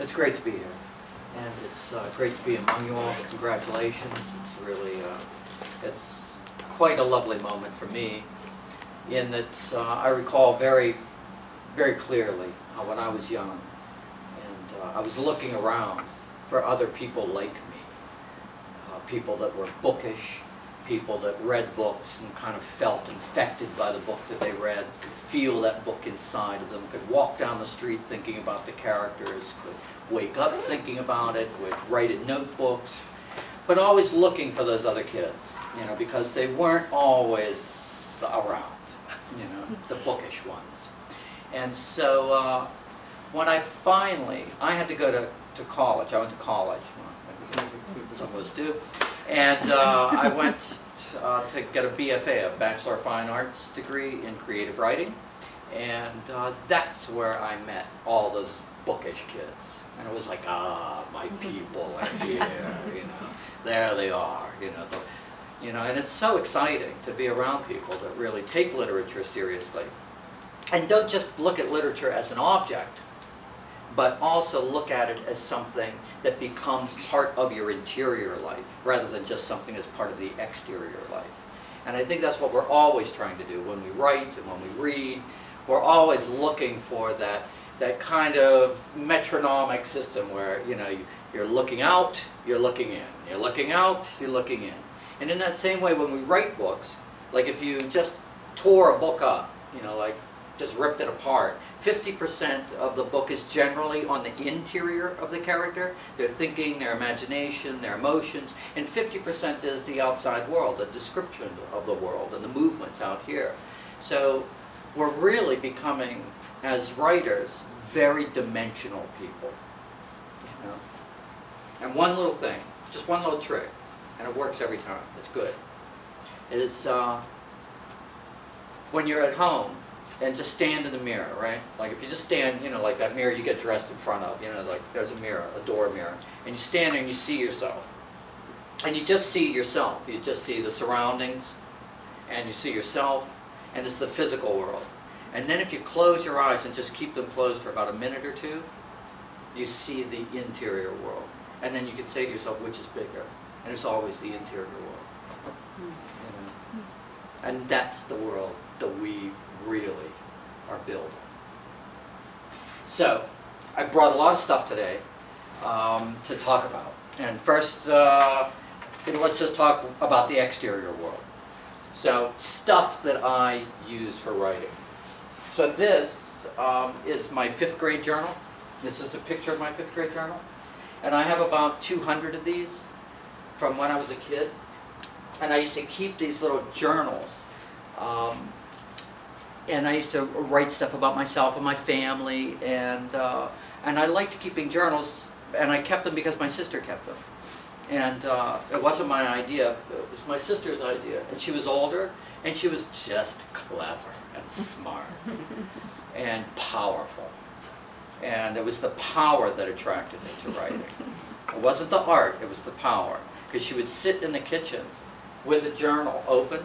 It's great to be here, and it's uh, great to be among you all. Congratulations. It's really, uh, it's quite a lovely moment for me in that uh, I recall very, very clearly uh, when I was young, and uh, I was looking around for other people like me, uh, people that were bookish, people that read books and kind of felt infected by the book that they read, could feel that book inside of them, could walk down the street thinking about the characters, could wake up thinking about it, would write in notebooks, but always looking for those other kids, you know, because they weren't always around, you know, the bookish ones. And so uh, when I finally, I had to go to, to college, I went to college, well, some of us do, and uh, I went uh, to get a BFA, a Bachelor of Fine Arts degree in creative writing. And uh, that's where I met all those bookish kids. And it was like, ah, my people are here, you know, there they are, you know. The, you know, and it's so exciting to be around people that really take literature seriously. And don't just look at literature as an object, but also look at it as something that becomes part of your interior life rather than just something that's part of the exterior life. And I think that's what we're always trying to do when we write and when we read. We're always looking for that, that kind of metronomic system where you know, you're looking out, you're looking in. You're looking out, you're looking in. And in that same way, when we write books, like if you just tore a book up, you know, like just ripped it apart, 50% of the book is generally on the interior of the character, their thinking, their imagination, their emotions, and 50% is the outside world, the description of the world and the movements out here. So we're really becoming, as writers, very dimensional people. You know? And one little thing, just one little trick, and it works every time, it's good, is uh, when you're at home, and just stand in the mirror, right? Like if you just stand, you know, like that mirror you get dressed in front of, you know, like there's a mirror, a door mirror, and you stand there and you see yourself. And you just see yourself. You just see the surroundings, and you see yourself, and it's the physical world. And then if you close your eyes and just keep them closed for about a minute or two, you see the interior world. And then you can say to yourself, which is bigger? And it's always the interior world. Hmm. You know? And that's the world that we really are building. So, I brought a lot of stuff today um, to talk about. And first, uh, let's just talk about the exterior world. So, stuff that I use for writing. So this um, is my fifth grade journal. This is a picture of my fifth grade journal. And I have about 200 of these from when I was a kid. And I used to keep these little journals um, and I used to write stuff about myself and my family, and uh, and I liked keeping journals, and I kept them because my sister kept them, and uh, it wasn't my idea; it was my sister's idea, and she was older, and she was just clever and smart and powerful, and it was the power that attracted me to writing. It wasn't the art; it was the power, because she would sit in the kitchen with a journal open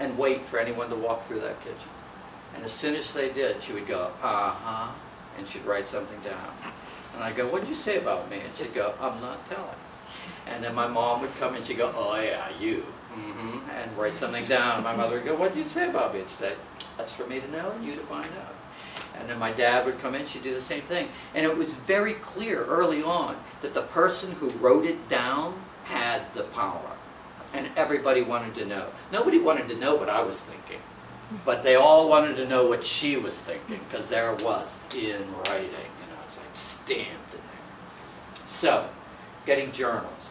and wait for anyone to walk through that kitchen. And as soon as they did, she would go, uh-huh, and she'd write something down. And I'd go, what'd you say about me? And she'd go, I'm not telling. And then my mom would come and she'd go, oh yeah, you, mm -hmm, and write something down. My mother would go, what'd you say about me? And she'd say, that's for me to know and you to find out. And then my dad would come in, she'd do the same thing. And it was very clear early on that the person who wrote it down had the power. And everybody wanted to know. Nobody wanted to know what I was thinking. But they all wanted to know what she was thinking, because there it was in writing, you know, it's like stamped in there. So, getting journals.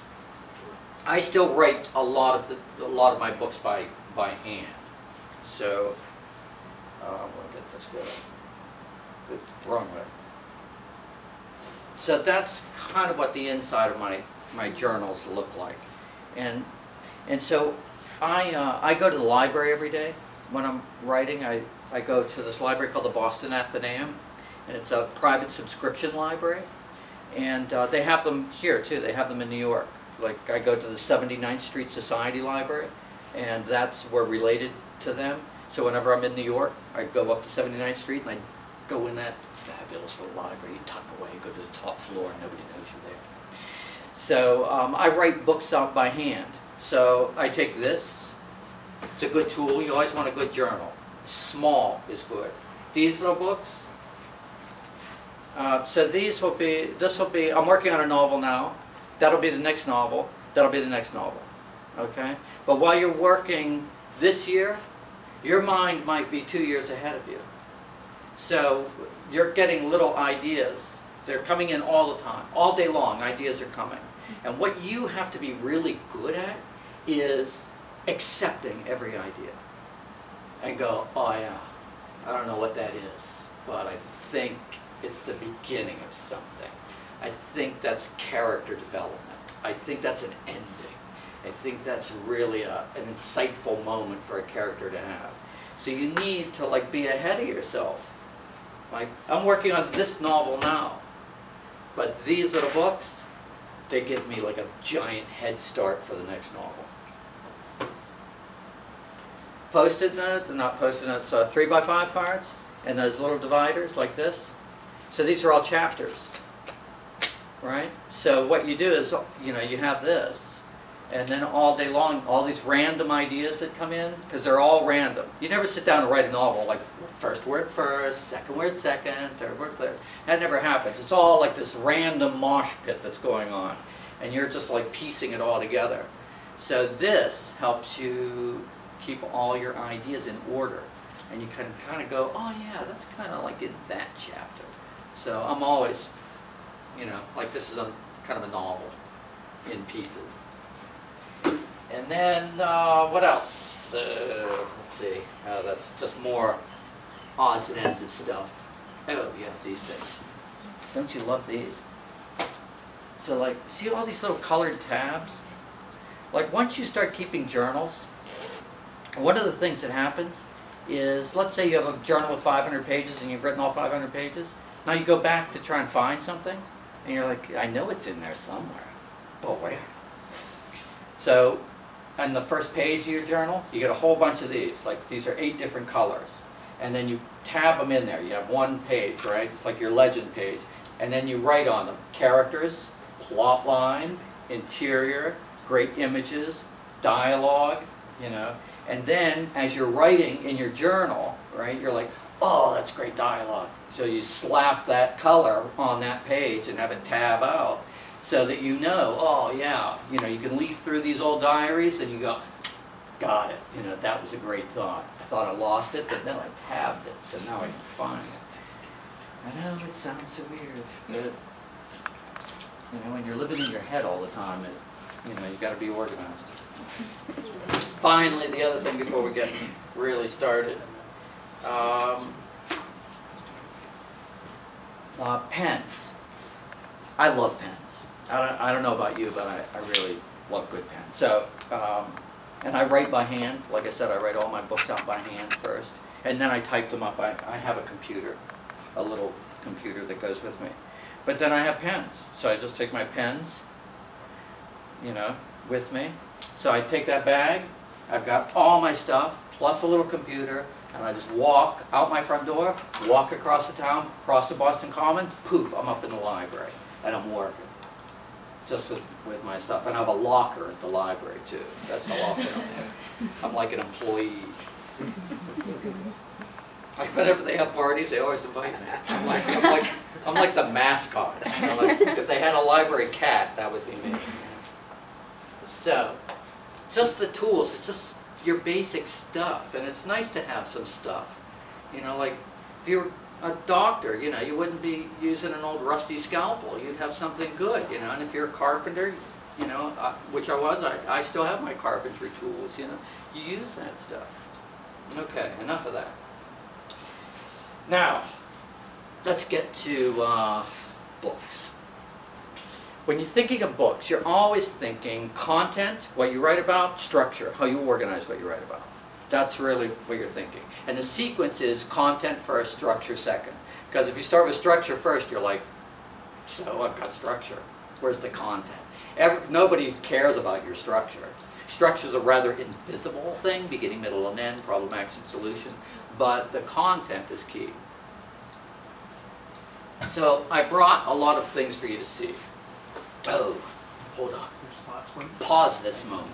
I still write a lot of the, a lot of my books by by hand. So, uh, I'm going to get this good. Wrong way. So that's kind of what the inside of my my journals look like, and and so I uh, I go to the library every day when I'm writing, I, I go to this library called the Boston Athenaeum, and it's a private subscription library. And uh, they have them here too, they have them in New York. Like I go to the 79th Street Society Library, and that's, we're related to them. So whenever I'm in New York, I go up to 79th Street and I go in that fabulous little library, you tuck away, go to the top floor, nobody knows you're there. So um, I write books out by hand. So I take this, it's a good tool, you always want a good journal. Small is good. These little books, uh, so these will be, this will be, I'm working on a novel now, that'll be the next novel, that'll be the next novel, okay? But while you're working this year, your mind might be two years ahead of you. So you're getting little ideas. They're coming in all the time. All day long, ideas are coming. And what you have to be really good at is accepting every idea. And go, oh yeah, I don't know what that is, but I think it's the beginning of something. I think that's character development. I think that's an ending. I think that's really a, an insightful moment for a character to have. So you need to like be ahead of yourself. Like I'm working on this novel now, but these are the books, they give me like a giant head start for the next novel. Post-it note, not post-it notes, uh, three by five cards, and those little dividers like this. So these are all chapters, right? So what you do is, you know, you have this, and then all day long, all these random ideas that come in, because they're all random. You never sit down and write a novel like first word first, second word second, third word third. That never happens. It's all like this random mosh pit that's going on, and you're just like piecing it all together. So this helps you keep all your ideas in order, and you can kind of go, oh yeah, that's kind of like in that chapter. So I'm always, you know, like this is a kind of a novel in pieces. And then, uh, what else? Uh, let's see. Uh, that's just more odds and ends of stuff. Oh, you have these things. Don't you love these? So like, see all these little colored tabs? Like once you start keeping journals, one of the things that happens is, let's say you have a journal with 500 pages and you've written all 500 pages. Now you go back to try and find something, and you're like, I know it's in there somewhere, but where? So on the first page of your journal, you get a whole bunch of these. Like these are eight different colors. And then you tab them in there. You have one page, right? It's like your legend page. And then you write on them characters, plot line, interior, great images, dialogue, you know. And then as you're writing in your journal, right, you're like, oh, that's great dialogue. So you slap that color on that page and have it tab out so that you know, oh yeah, you know, you can leaf through these old diaries and you go, got it, you know, that was a great thought. I thought I lost it, but no, I tabbed it, so now I can find it. I know it sounds so weird, but you know, when you're living in your head all the time, it, you know, you got to be organized. Finally, the other thing before we get really started, um, uh, pens. I love pens. I don't, I don't know about you, but I, I really love good pens. So, um, and I write by hand. Like I said, I write all my books out by hand first, and then I type them up. I, I have a computer, a little computer that goes with me. But then I have pens. So I just take my pens, you know, with me. So I take that bag, I've got all my stuff, plus a little computer, and I just walk out my front door, walk across the town, cross the Boston Common, poof, I'm up in the library, and I'm working just with, with my stuff. And I have a locker at the library too. That's how often I'm there. I'm like an employee. Like whenever they have parties, they always invite me. I'm like, I'm like, I'm like the mascot. You know, like, if they had a library cat, that would be me. So, just the tools. It's just your basic stuff, and it's nice to have some stuff. You know, like if you're a doctor, you know, you wouldn't be using an old rusty scalpel. You'd have something good, you know. And if you're a carpenter, you know, uh, which I was, I, I still have my carpentry tools, you know. You use that stuff. Okay, enough of that. Now, let's get to uh, books. When you're thinking of books, you're always thinking content, what you write about, structure, how you organize what you write about. That's really what you're thinking. And the sequence is content first, structure second. Because if you start with structure first, you're like, so I've got structure. Where's the content? Every, nobody cares about your structure. Structure is a rather invisible thing, beginning, middle, and end, problem, action, solution. But the content is key. So I brought a lot of things for you to see. Oh, hold on. Your spots, one. Pause this moment.